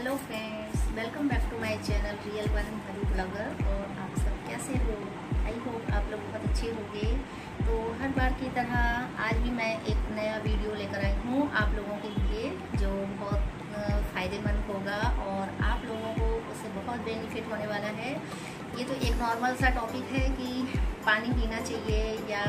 Hello friends welcome back to my channel real one Hari blogger और आप सब कैसे हो? आई होप आप लोग बहुत अच्छे होंगे। तो हर बार की तरह आज भी मैं एक नया वीडियो लेकर आई हूँ आप लोगों के लिए, जो बहुत फ़ायदेमंद होगा और आप लोगों को उससे बहुत बेनिफिट होने वाला है। ये तो एक नॉर्मल सा टॉपिक है कि पानी पीना चाहिए या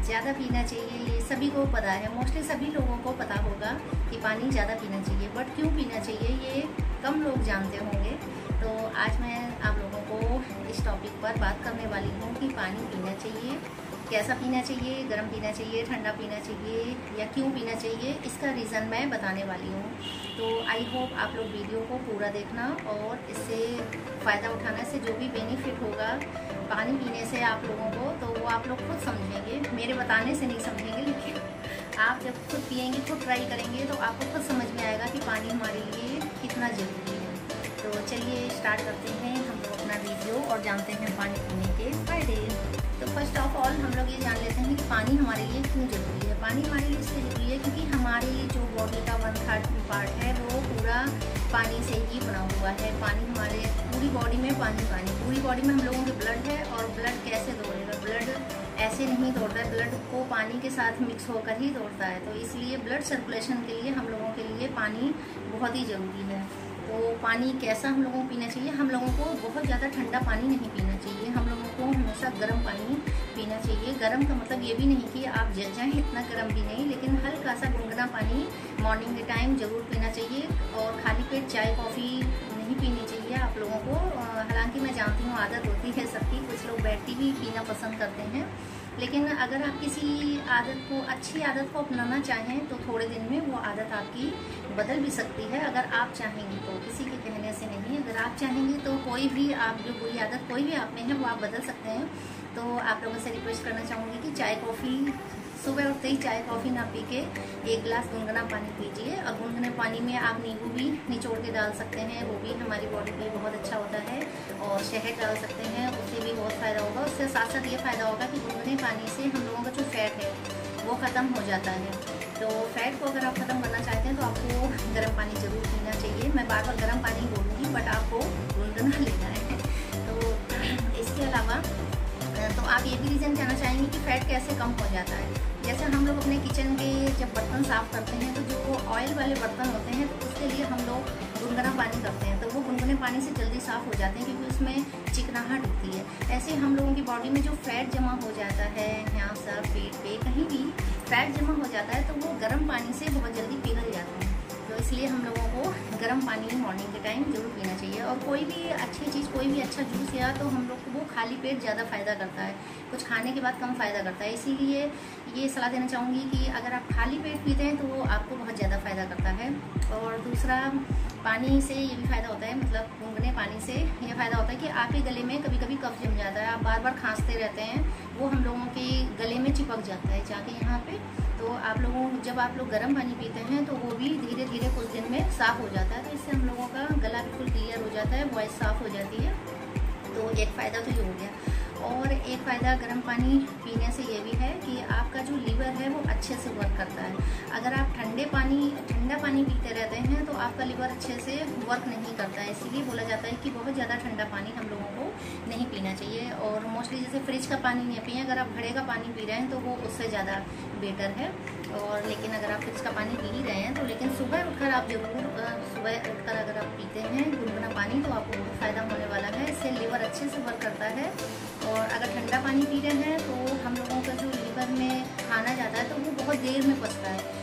ज़्यादा पीना चाहिए, ये सभी को पता है। मोस्टली सभी लोगों को पता होगा कि पानी ज़्यादा पीना चाहिए। बट क्यों पीना चाहिए, ये कम लोग जानते होंगे। तो आज मैं आप लोगों को इस टॉपिक पर बात करने वाली हूँ कि पानी पीना चाहिए, कैसा पीना चाहिए, गर्म पीना चाहिए, ठंडा पीना चाहिए, या क्यों पीना चाहिए, इसका रीज़न मैं बताने वाली हूँ। तो आई होप आप लोग वीडियो को पूरा देखना और इससे फ़ायदा उठाने से जो भी बेनिफिट होगा पानी पीने से आप लोगों को तो वो आप लोग खुद समझेंगे। मेरे बताने से नहीं समझेंगे, लेकिन आप जब खुद पियेंगे, खुद ट्राई करेंगे तो आपको खुद समझ में आएगा कि पानी हमारे लिए कितना ज़रूरी है। तो चलिए स्टार्ट करते हैं। वीडियो और जानते हैं पानी पीने के फ़ायदे। तो फ़र्स्ट ऑफ़ ऑल हम लोग ये जान लेते हैं कि पानी हमारे लिए क्यों ज़रूरी है। पानी हमारे लिए इसलिए ज़रूरी है क्योंकि हमारी जो बॉडी का वन थर्ड पार्ट है, वो पूरा पानी से ही बना हुआ है। पानी हमारे पूरी बॉडी में पानी पानी। पूरी बॉडी में हम लोगों के ब्लड है और ब्लड कैसे दौड़ेगा? ब्लड ऐसे नहीं दौड़ता है ब्लड को पानी के साथ मिक्स होकर ही दौड़ता है। तो इसलिए ब्लड सर्कुलेशन के लिए हम लोगों के लिए पानी बहुत ही ज़रूरी है। तो पानी कैसा हम लोगों को पीना चाहिए, हम लोगों को बहुत ज़्यादा ठंडा पानी नहीं पीना चाहिए। हम लोगों को हमेशा गर्म पानी पीना चाहिए। गर्म का मतलब ये भी नहीं कि आप जल जाएँ, इतना गर्म भी नहीं, लेकिन हल्का सा गुनगुना पानी मॉर्निंग के टाइम ज़रूर पीना चाहिए और खाली पेट चाय, कॉफ़ी नहीं पीनी चाहिए आप लोगों को। हालाँकि मैं जानती हूँ आदत होती है सबकी, कुछ लोग बैठी भी पीना पसंद करते हैं। लेकिन अगर आप किसी आदत को, अच्छी आदत को अपनाना चाहें तो थोड़े दिन में वो आदत आपकी बदल भी सकती है, अगर आप चाहेंगे तो। किसी के कहने से नहीं, अगर आप चाहेंगे तो कोई भी आप, जो बुरी आदत कोई भी आप में है, वो आप बदल सकते हैं। तो आप लोगों से रिक्वेस्ट करना चाहूँगी कि चाय कॉफ़ी, सुबह उठते ही चाय कॉफ़ी ना पी के एक गिलास गुनगुना पानी पीजिए। और गुनगुने पानी में आप नींबू भी निचोड़ के डाल सकते हैं, वो भी हमारी बॉडी के लिए बहुत अच्छा होता है। और शहद डाल सकते हैं, उससे भी बहुत फ़ायदा होगा। उससे साथ साथ ये फ़ायदा होगा कि गुनगुने पानी से हम लोगों का जो फैट है, वो ख़त्म हो जाता है। तो फैट को अगर आप ख़त्म करना चाहते हैं तो आपको गर्म पानी ज़रूर पीना चाहिए। मैं बार बार गर्म पानी बोलूँगी बट आपको गुनगुना लेना है। तो इसके अलावा तो आप ये भी रीज़न जानना चाहेंगे कि फ़ैट कैसे कम हो जाता है। जैसे हम लोग अपने किचन के जब बर्तन साफ़ करते हैं तो जो ऑयल वाले बर्तन होते हैं तो उसके लिए हम लोग गुनगुना पानी करते हैं तो वो गुनगुने पानी से जल्दी साफ़ हो जाते हैं क्योंकि उसमें चिकनाहट होती है। ऐसे हम लोगों की बॉडी में जो फैट जमा हो जाता है, यहाँ सर पेट पे, कहीं भी फैट जमा हो जाता है तो वो गर्म पानी से बहुत जल्दी पिघल जाता है। इसलिए हम लोगों को गर्म पानी मॉर्निंग के टाइम ज़रूर पीना चाहिए। और कोई भी अच्छी चीज़, कोई भी अच्छा जूस या तो हम लोग को वो खाली पेट ज़्यादा फ़ायदा करता है। कुछ खाने के बाद कम फ़ायदा करता है। इसीलिए ये सलाह देना चाहूँगी कि अगर आप खाली पेट पीते हैं तो वो आपको बहुत ज़्यादा फ़ायदा करता है। और दूसरा, पानी से ये भी फ़ायदा होता है मतलब गुनगुने पानी से ये फ़ायदा होता है कि आपके गले में कभी कभी कफ जम जाता है। आप बार बार खांसते रहते हैं, वो हम लोगों के गले में चिपक जाता है, जाके यहाँ पे तो आप लोगों जब आप लोग गर्म पानी पीते हैं तो वो भी धीरे धीरे कुछ दिन में साफ़ हो जाता है। तो इससे हम लोगों का गला बिल्कुल क्लियर हो जाता है वॉइस साफ़ हो जाती है। तो एक फ़ायदा तो ये हो गया। और एक फ़ायदा गर्म पानी पीने से ये भी है कि आपका जो लीवर है वो अच्छे से वर्क करता है। अगर आप ठंडे पानी, ठंडा पानी पीते रहते हैं तो आपका लीवर अच्छे से वर्क नहीं करता है। इसीलिए बोला जाता है कि बहुत ज़्यादा ठंडा पानी हम लोगों को नहीं पीना चाहिए और मोस्टली जैसे फ्रिज का पानी नहीं पिए, अगर आप घड़े का पानी पी रहे हैं तो वो उससे ज़्यादा बेटर है। और लेकिन अगर आप फ्रिज का पानी पी ही रहे हैं तो लेकिन सुबह उठकर आप ज़रूर सुबह उठकर अगर आप पीते हैं गुनगुना पानी तो आपको बहुत फ़ायदा होने वाला है। इससे लीवर अच्छे से वर्क करता है और अगर ठंडा पानी पी रहे हैं तो हम लोगों का जो लीवर में खाना जाता है तो वो बहुत देर में पचता है।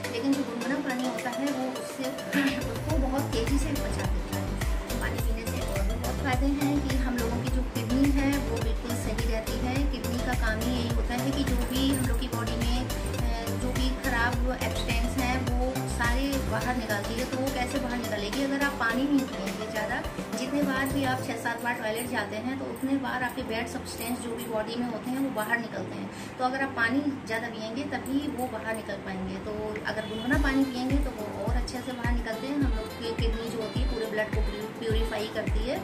बाहर निकालती है तो वो कैसे बाहर निकालेगी? अगर आप पानी नहीं पिएँगे ज़्यादा, जितने बार भी आप छः सात बार टॉयलेट जाते हैं तो उतने बार आपके बैड सब्सटेंस जो भी बॉडी में होते हैं, वो बाहर निकलते हैं। तो अगर आप पानी ज़्यादा पियेंगे तभी वो बाहर निकल पाएँगे। तो अगर गुनगुना पानी पियेंगे तो वो और अच्छे से बाहर निकलते हैं। हम लोग की किडनी जो होती है, पूरे ब्लड को प्योरीफाई करती है।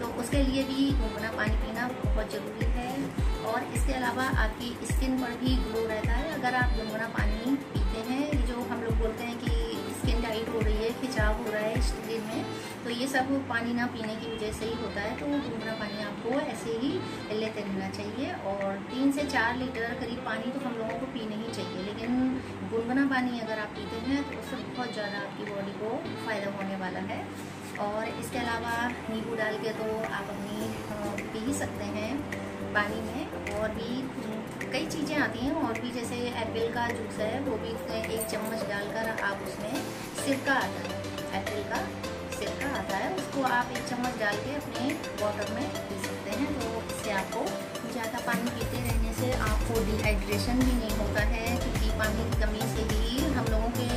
तो उसके लिए भी गुनगुना पानी पीना बहुत ज़रूरी है। और इसके अलावा आपकी स्किन पर भी ग्लो रहता है। अगर आप गुनगुना पानी पीते हैं जो हम लोग बोलते हैं कि टाइट हो रही है, खिंचाव हो रहा है स्किन में तो ये सब पानी ना पीने की वजह से ही होता है तो गुनगुना पानी आपको ऐसे ही लेते रहना चाहिए। और तीन से चार लीटर करीब पानी तो हम लोगों को पीने ही चाहिए, लेकिन गुनगुना पानी अगर आप पीते हैं तो उससे बहुत ज़्यादा आपकी बॉडी को फ़ायदा होने वाला है। और इसके अलावा नींबू डाल के तो आप अपनी पी ही सकते हैं पानी में, और भी कई चीज़ें आती हैं और भी जैसे एप्पल का जूस है, वो भी एक चम्मच डालकर आप उसमें सिरका आता है एप्पल का सिरका आता है, उसको आप एक चम्मच डाल के अपने वाटर में पी सकते हैं। तो इससे आपको ज़्यादा पानी पीते रहने से आपको डिहाइड्रेशन भी नहीं होता है, क्योंकि पानी की कमी से ही हम लोगों के,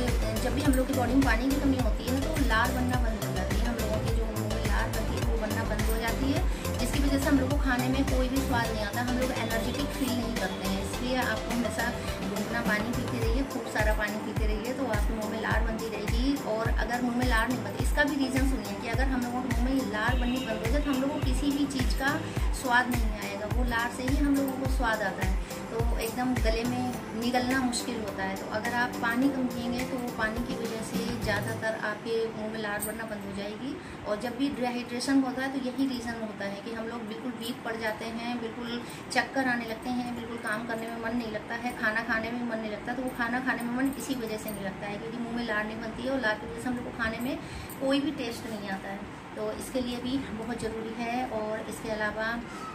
जब भी हम लोग की बॉडी में पानी की कमी होती है तो लार बनना बंद हो जाती है। हम लोगों की जो मुँह में लार बनती है, वो बनना बंद हो जाती है, जिसकी वजह से हम लोग को खाने में कोई भी स्वाद नहीं आता, हम लोग एनर्जेटिक फील नहीं करते हैं, इसलिए आपको हमेशा घूमना पानी पीते रहिए, खूब सारा पानी पीते रहिए तो आपके मुँह में लार बनती रहेगी। और अगर मुँह में लार नहीं बनती, इसका भी रीज़न सुनिए कि अगर हम लोगों के मुँह में लार बननी बंद हो जाए तो हम लोग को किसी भी चीज़ का स्वाद नहीं आएगा, वो लार से ही हम लोगों को स्वाद आता है। तो एकदम गले में निगलना मुश्किल होता है। तो अगर आप पानी कम पिएँगे तो वो पानी की वजह से ज़्यादातर आपके मुँह में लार बनना बंद हो जाएगी। और जब भी डिहाइड्रेशन होता है तो यही रीज़न होता है कि हम लोग बिल्कुल वीक पड़ जाते हैं, बिल्कुल चक्कर आने लगते हैं, बिल्कुल काम करने में मन नहीं लगता है, खाना खाने में मन नहीं लगता तो वो खाना खाने में मन इसी वजह से नहीं लगता है, क्योंकि मुँह में लार नहीं बनती है और लार की वजह से हम लोग को खाने में कोई भी टेस्ट नहीं आता है। तो इसके लिए भी बहुत ज़रूरी है और इसके अलावा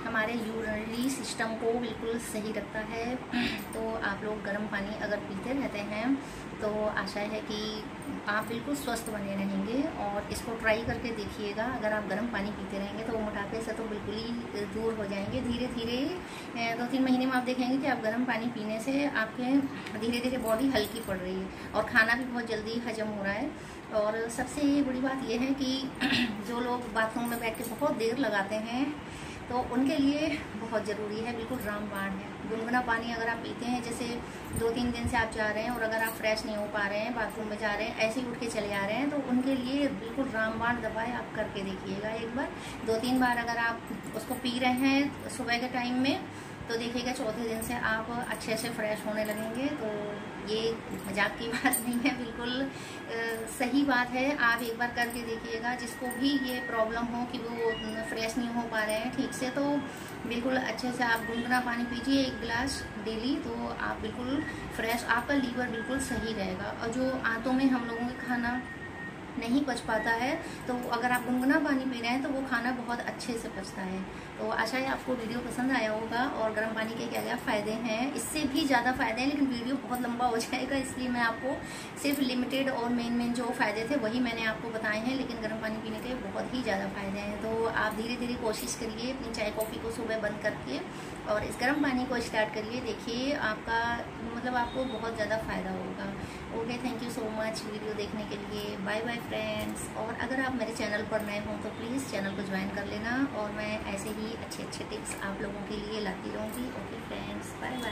हमारे यूरनरी सिस्टम को बिल्कुल सही रखता है। तो आप लोग गर्म पानी अगर पीते रहते हैं तो आशा है कि आप बिल्कुल स्वस्थ बने रहेंगे और इसको ट्राई करके देखिएगा। अगर आप गर्म पानी पीते रहेंगे तो वो मोटापे से तो बिल्कुल ही दूर हो जाएँगे। धीरे धीरे दो तीन महीने में आप देखेंगे कि आप गर्म पानी पीने से आपके धीरे धीरे बॉडी हल्की पड़ रही है और खाना भी बहुत जल्दी हजम हो रहा है। और सबसे बड़ी बात यह है कि जो लोग बाथरूम में बैठ के बहुत देर लगाते हैं तो उनके लिए बहुत ज़रूरी है, बिल्कुल रामबाण है। गुनगुना पानी अगर आप पीते हैं, जैसे दो तीन दिन से आप जा रहे हैं और अगर आप फ्रेश नहीं हो पा रहे हैं, बाथरूम में जा रहे हैं, ऐसे ही उठ के चले आ रहे हैं तो उनके लिए बिल्कुल रामबाण दवाई आप करके देखिएगा एक बार। दो तीन बार अगर आप उसको पी रहे हैं सुबह के टाइम में तो देखिएगा चौथे दिन से आप अच्छे से फ्रेश होने लगेंगे तो ये मज़ाक की बात नहीं है, बिल्कुल सही बात है। आप एक बार करके देखिएगा, जिसको भी ये प्रॉब्लम हो कि वो फ्रेश नहीं हो पा रहे हैं ठीक से तो बिल्कुल अच्छे से आप गुनगुना पानी पीजिए एक गिलास डेली तो आप बिल्कुल फ्रेश, आपका लीवर बिल्कुल सही रहेगा। और जो आंतों में हम लोगों के खाना नहीं पच पाता है तो अगर आप गुनगुना पानी पी रहे हैं तो वो खाना बहुत अच्छे से पचता है। तो आशा है आपको वीडियो पसंद आया होगा और गर्म पानी के क्या क्या फ़ायदे हैं, इससे भी ज़्यादा फ़ायदे हैं, लेकिन वीडियो बहुत लंबा हो जाएगा, इसलिए मैं आपको सिर्फ़ लिमिटेड और मेन मेन जो फ़ायदे थे, वही मैंने आपको बताए हैं, लेकिन गर्म पानी पीने के बहुत ही ज़्यादा फ़ायदे हैं। तो आप धीरे धीरे कोशिश करिए अपनी चाय कॉफ़ी को सुबह बंद करके और इस गर्म पानी को स्टार्ट करिए, देखिए आपका मतलब आपको बहुत ज़्यादा फ़ायदा होगा। Okay thank you so much video देखने के लिए। बाय बाय फ्रेंड्स और अगर आप मेरे चैनल पर नए हों तो प्लीज़ चैनल को ज्वाइन कर लेना और मैं ऐसे ही अच्छे अच्छे टिप्स आप लोगों के लिए लाती रहूँगी। Okay friends bye bye